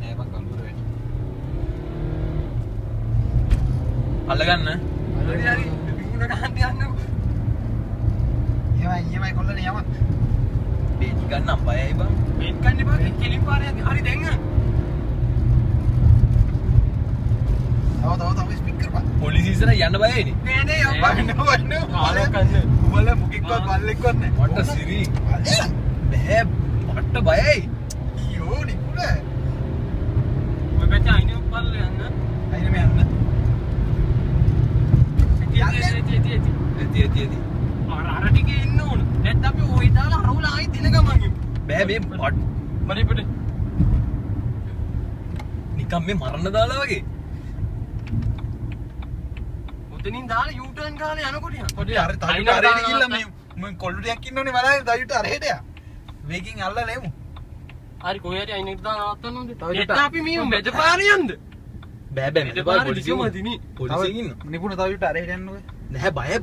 නෑ බං කවුරු වෙන්නේ. අල්ලගන්න එහෙමයි කොල්ලනේ යමත්. පේජි ගන්නම් බයයි බං මේක ගන්න එපා කෙලින් පාරේ යන්න. හරි දැන් තව තව තව ස්පීකර් කරපන්. පොලිසිසර යන්න බයයිනේ නෑ නෑ වන්න වන්න. කාලයක් කන්න උඹල මුකික්වත් බල්ලෙක්වත් නෑ. මට සිරී බල්ලෙක්. බෑ මට බයයි බෑ මේ පට්. මරිපට නිකම් මේ මරන්න දාලා වගේ. උතනින් දාලා යූ ටර්න් ගාලා යනකොට යන්න පොඩි අර තජුට අරේට ගිහිල්ලා මේ මම කොල්ලු ටිකක් ඉන්නෝනේ බලන්න තජුට අරහෙට යා. මේකින් අල්ලලා එමු. හරි කොහේ හරි අයිනෙට දාලා නවත්තන්න ඕනේ. තව නැත්නම් චුට්ටක්. අපි මේ මැද පාරේ යන්න බෑ බෑ දිගම පොලිසිය දිනි. පොලිසිය ඉන්න නිපුණ තජුට අරහෙට යන්න ඔය. නැහැ බය